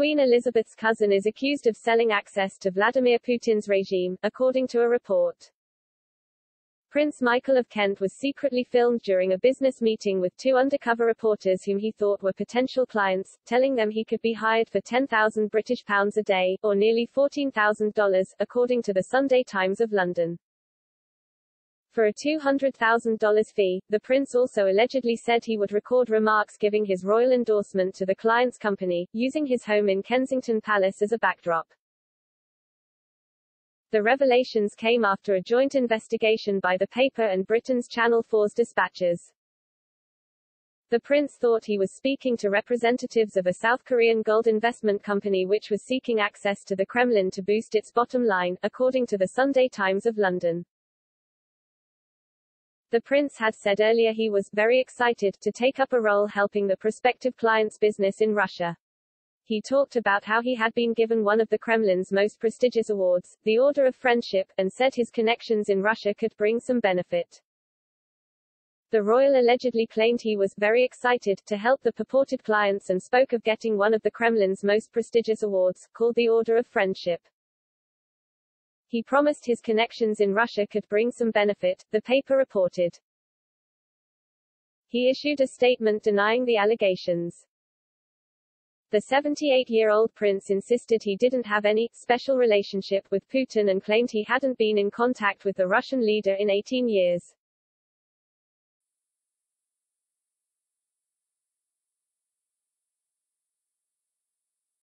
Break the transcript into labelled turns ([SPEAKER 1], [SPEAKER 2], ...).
[SPEAKER 1] Queen Elizabeth's cousin is accused of selling access to Vladimir Putin's regime, according to a report. Prince Michael of Kent was secretly filmed during a business meeting with two undercover reporters whom he thought were potential clients, telling them he could be hired for 10,000 British pounds a day, or nearly $14,000, according to the Sunday Times of London. For a $200,000 fee, the prince also allegedly said he would record remarks giving his royal endorsement to the client's company, using his home in Kensington Palace as a backdrop. The revelations came after a joint investigation by the paper and Britain's Channel 4's dispatches. The prince thought he was speaking to representatives of a South Korean gold investment company which was seeking access to the Kremlin to boost its bottom line, according to the Sunday Times of London. The prince had said earlier he was very excited to take up a role helping the prospective client's business in Russia. He talked about how he had been given one of the Kremlin's most prestigious awards, the Order of Friendship, and said his connections in Russia could bring some benefit. The royal allegedly claimed he was very excited to help the purported clients and spoke of getting one of the Kremlin's most prestigious awards, called the Order of Friendship. He promised his connections in Russia could bring some benefit, the paper reported. He issued a statement denying the allegations. The 78-year-old prince insisted he didn't have any special relationship with Putin and claimed he hadn't been in contact with the Russian leader in 18 years.